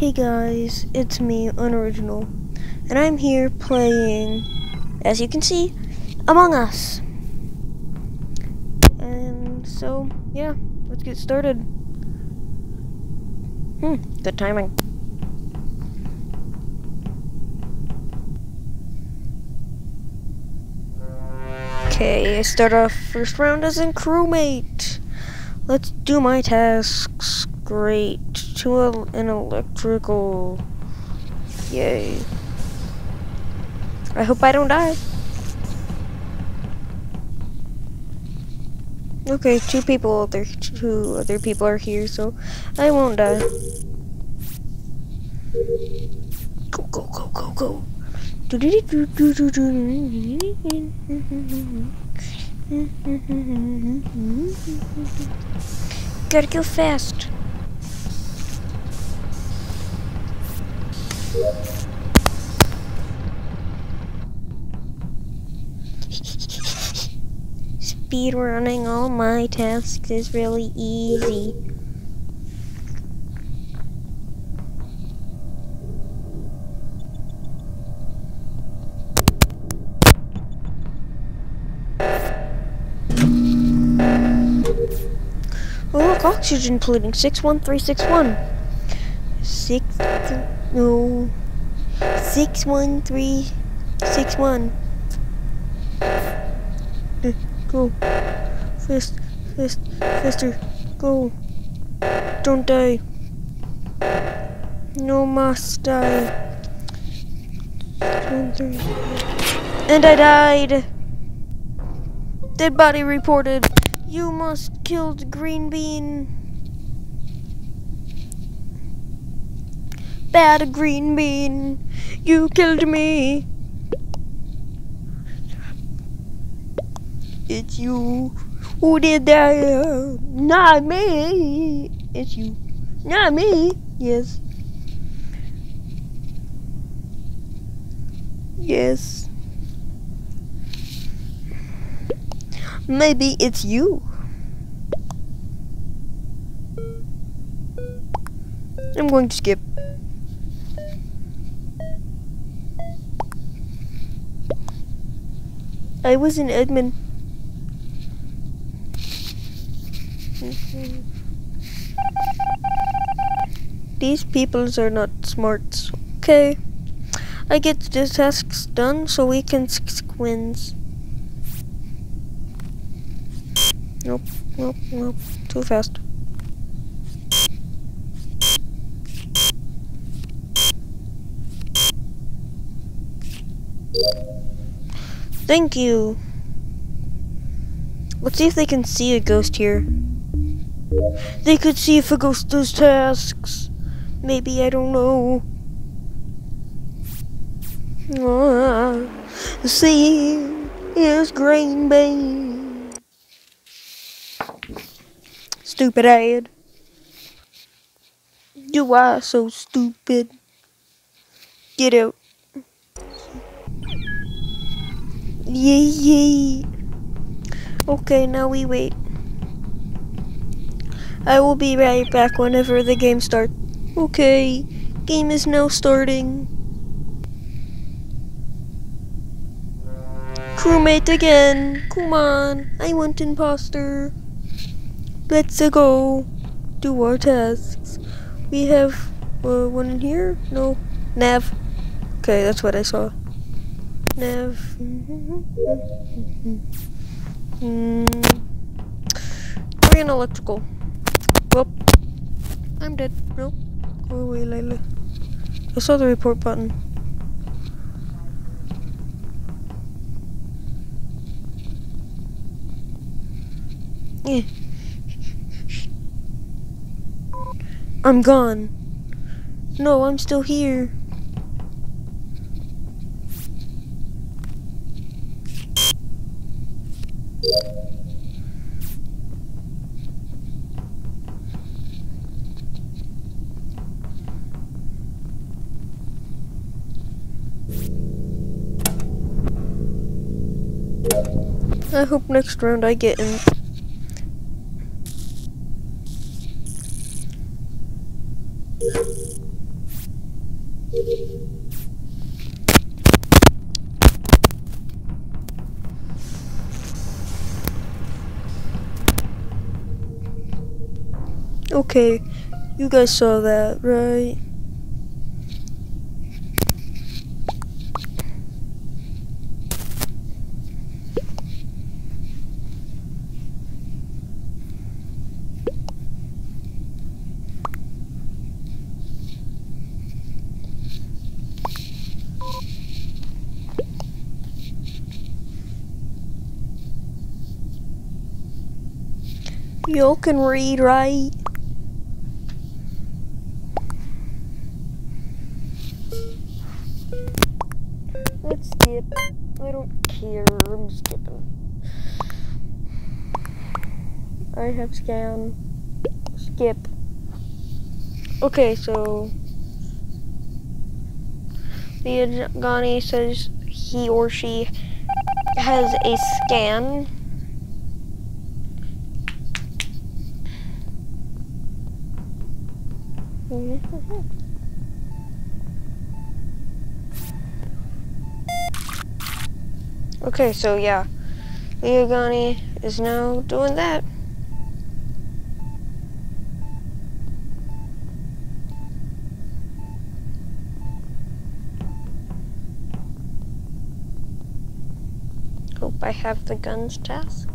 Hey guys, it's me, Unoriginal, and I'm here playing, as you can see, Among Us. And so, yeah, let's get started. Hmm, good timing. Okay, I start off first round as a crewmate. Let's do my tasks. Great. To a, an electrical. Yay. I hope I don't die. Okay, two people other two other people are here, so I won't die. Go go go go go. Gotta go fast. Speed running all my tasks is really easy. Look, oxygen polluting 61361. Six, no, 61361. Go. Fist, fist, faster. Go. Don't die. No must die. And I died. Dead body reported. You must kill the green bean. Bad green bean. You killed me. It's you who did that. Not me. It's you. Not me. Yes. Yes. Maybe it's you. I'm going to skip. I was in admin. These peoples are not smart. Okay. I get the tasks done so we can wins. Nope, nope, nope. Too fast. Thank you. Let's see if they can see a ghost here. They could see if a ghost does tasks. Maybe, I don't know. Ah, see, is green bean. Stupid ad. You are so stupid. Get out. Yay, yay. Okay, now we wait. I will be right back whenever the game starts. Okay, game is now starting. Crewmate again. Come on, I want imposter. Let's go do our tasks. We have uh, one in here? No. Nav. Okay, that's what I saw. Nav. Mm. We're in electrical. Whoop. I'm dead. No. Go away, Layla. I saw the report button. Yeah. I'm gone. No, I'm still here. Hope next round I get in. Okay, you guys saw that, right? You can read, right? Let's skip. I don't care. I'm skipping. I have scan. Skip. Okay, so the Agani says he or she has a scan. Okay, so yeah, Leogani is now doing that. Hope I have the guns task.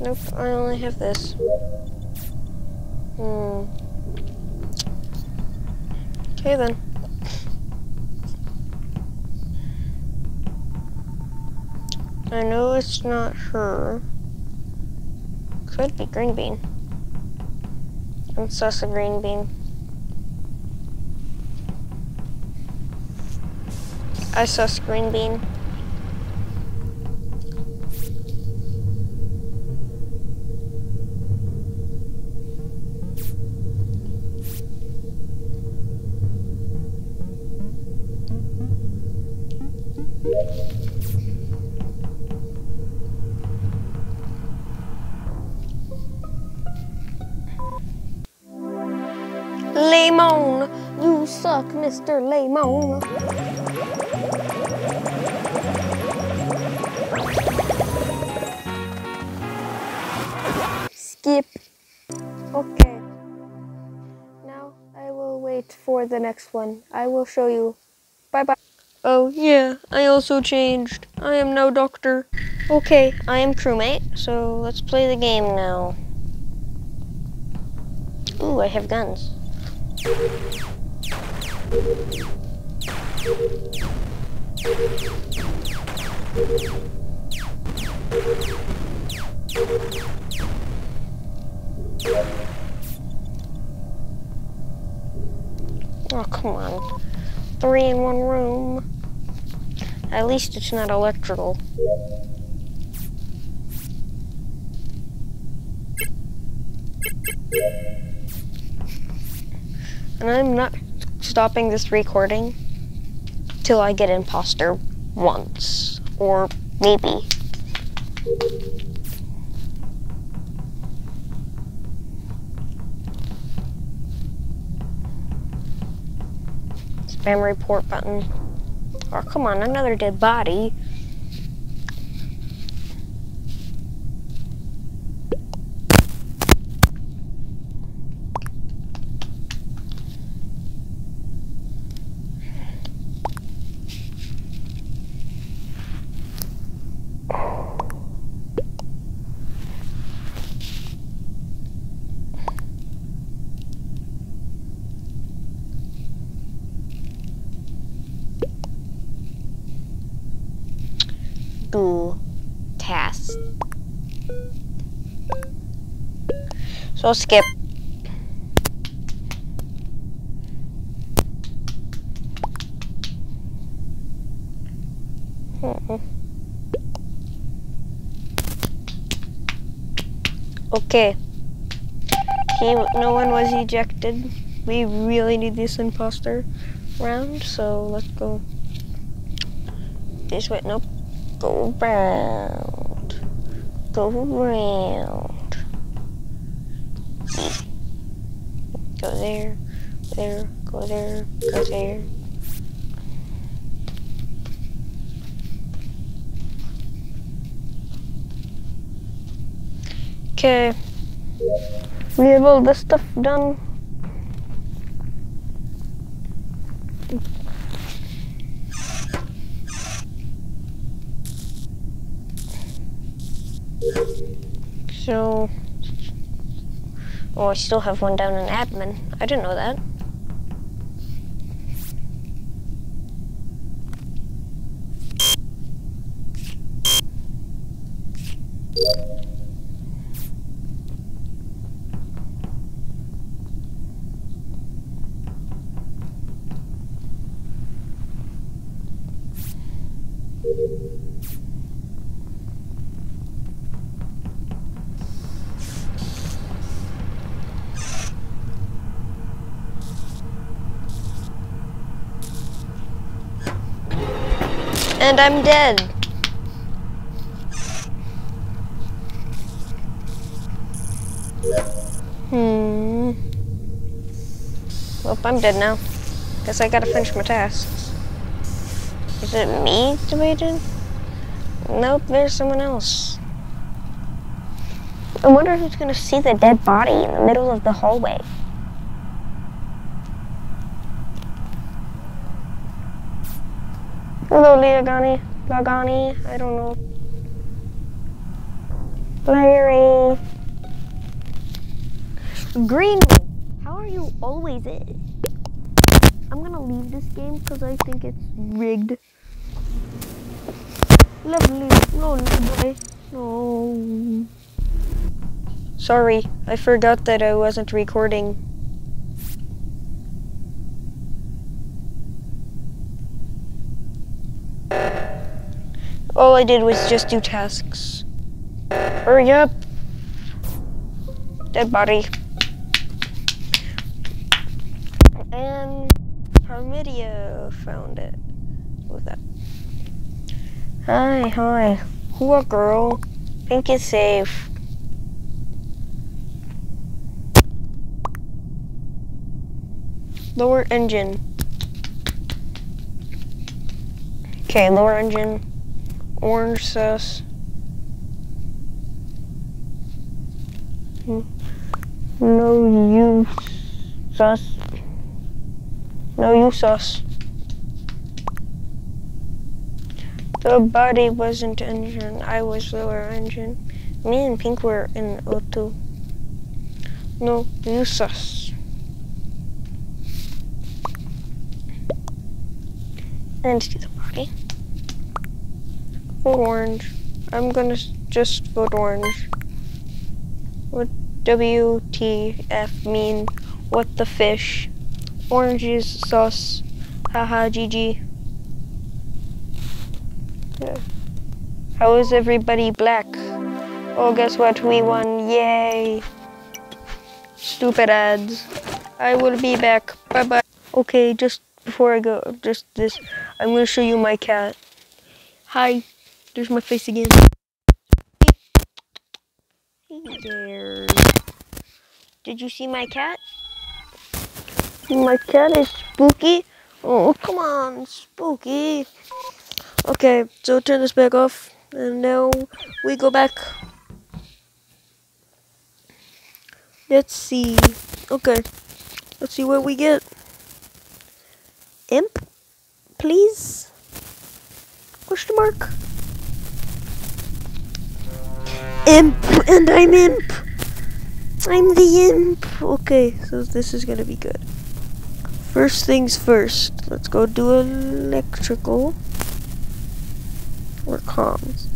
Nope, I only have this. Hmm. Okay then. I know it's not her. Could be green bean. I'm sus a green bean. I sus green bean. Suck, Mr. Lemon. Skip. Okay. Now I will wait for the next one. I will show you. Bye bye. Oh, yeah, I also changed. I am now Doctor. Okay, I am crewmate, so let's play the game now. Ooh, I have guns. Oh, come on. Three in one room. At least it's not electrical. And I'm not stopping this recording till I get imposter once. Or maybe. Spam report button. Oh, come on, another dead body. do tasks. So skip. Hmm. Okay. He, no one was ejected. We really need this imposter round, so let's go. This way, nope. Go round. Go round. Go there. there, go there, go there. Okay. We have all this stuff done. So, oh, I still have one down in admin. I didn't know that. And I'm dead. Hmm. Well, I'm dead now. Guess I gotta finish my tasks. Is it me debating? Nope, there's someone else. I wonder who's gonna see the dead body in the middle of the hallway. Hello, Leogani. Lagani. I don't know. Larry. Green. How are you always in? I'm gonna leave this game because I think it's rigged. Lovely. No, boy. No. Sorry, I forgot that I wasn't recording. All I did was just do tasks. Hurry up. Dead body. And Parmidia found it. What's that? Hi, hi. Who a girl? Think it's safe. Lower engine. Okay, lower engine. Orange sauce. Hmm. No use sauce. No use sauce. The body wasn't engine. I was lower engine. Me and Pink were in O2. No use sauce. And. Vote orange. I'm gonna just vote orange. What WTF mean? What the fish? Orange is sauce. Haha, GG. Yeah. How is everybody black? Oh, guess what? We won. Yay. Stupid ads. I will be back. Bye bye. Okay, just before I go, just this. I'm gonna show you my cat. Hi. There's my face again. Hey there. Did you see my cat? My cat is spooky. Oh, come on, spooky. Okay, so turn this back off. And now we go back. Let's see. Okay. Let's see what we get. Imp? Please? Question mark? Imp, and I'm imp. I'm the imp. Okay, so this is gonna be good. First things first. Let's go do electrical or comms.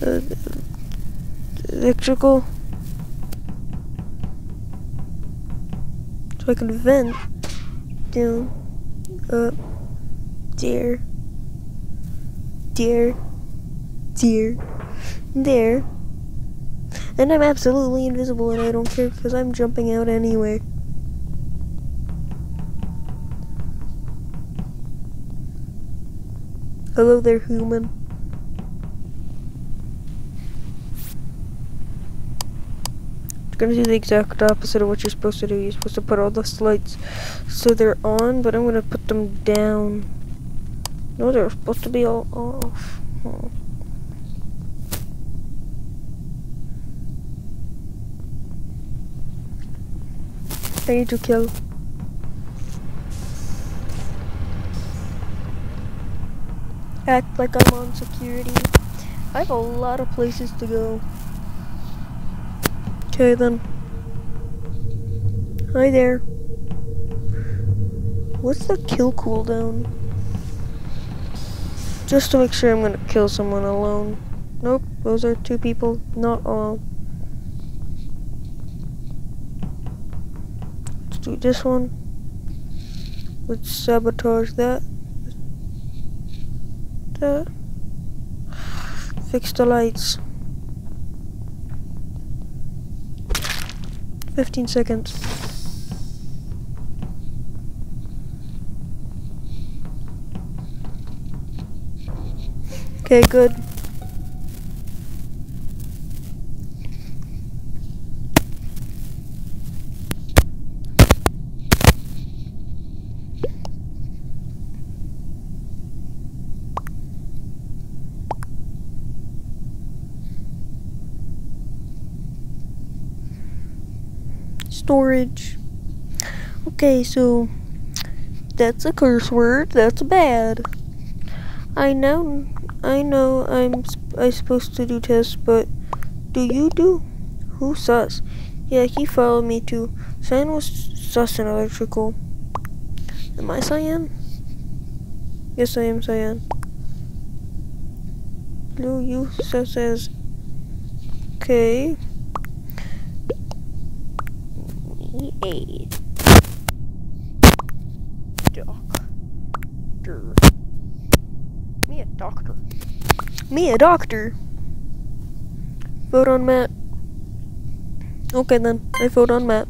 Uh, electrical. So I can vent down, up, there, there, there, there. And I'm absolutely invisible and I don't care because I'm jumping out anyway. Hello there, human. gonna do the exact opposite of what you're supposed to do. You're supposed to put all the lights so they're on, but I'm gonna put them down. No, they're supposed to be all off. Oh. I need to kill. Act like I'm on security. I have a lot of places to go. Okay then. Hi there. What's the kill cooldown? Just to make sure I'm gonna kill someone alone. Nope, those are two people, not alone. Do this one. Let's sabotage that. That. Fix the lights. 15 seconds. Okay, good. Storage. Okay, so that's a curse word. That's bad. I know, I know I'm I supposed to do tests, but do you do? Who sus? Yeah, he followed me too. Cyan was sus and electrical. Am I cyan? Yes, I am cyan. Blue, you sus as. Okay. Doctor. Me a doctor. Me a doctor. Vote on Matt. Okay then, I vote on Matt.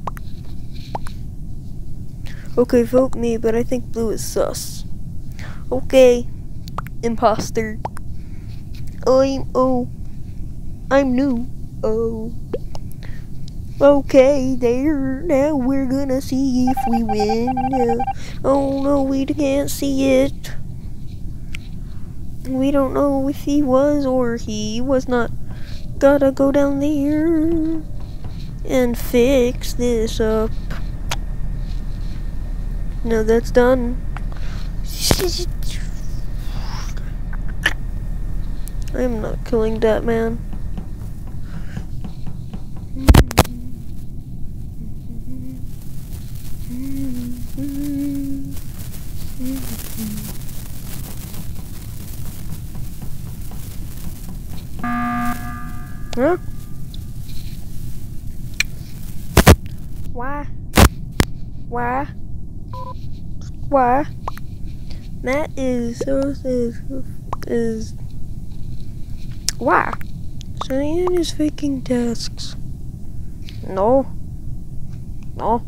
Okay, vote me, but I think blue is sus. Okay, imposter. I'm, oh, I'm new. Oh. Okay, there. Now we're gonna see if we win. Uh, oh no, we can't see it. We don't know if he was or he was not. Gotta go down there and fix this up. No, that's done. I'm not killing that man. Why? Why? Why? That is so is is why? Cyan is faking tasks. No. No.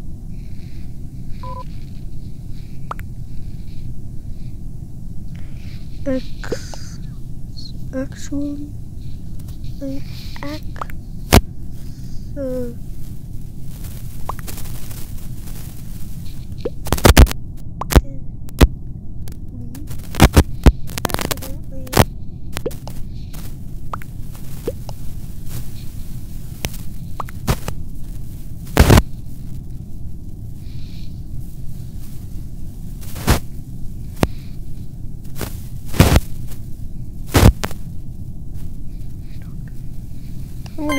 X actually I so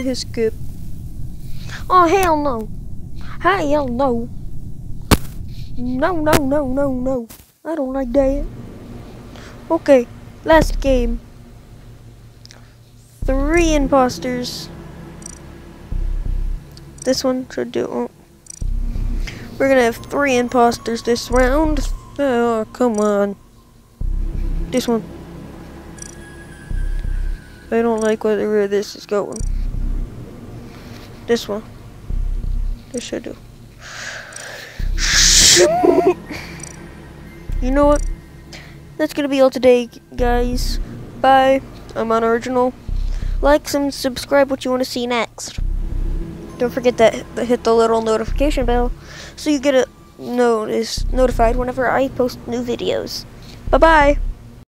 I'm skip. Oh hell no! Hell no! No no no no no! I don't like that. Okay, last game. Three imposters. This one should do. Oh. We're gonna have three imposters this round. Oh, come on. This one. I don't like where this is going. This one. This should do. You know what? That's gonna be all today, guys. Bye. I'm Unoriginal. Like and subscribe what you want to see next. don't forget to hit the little notification bell so you get a notice notified whenever I post new videos. Bye bye.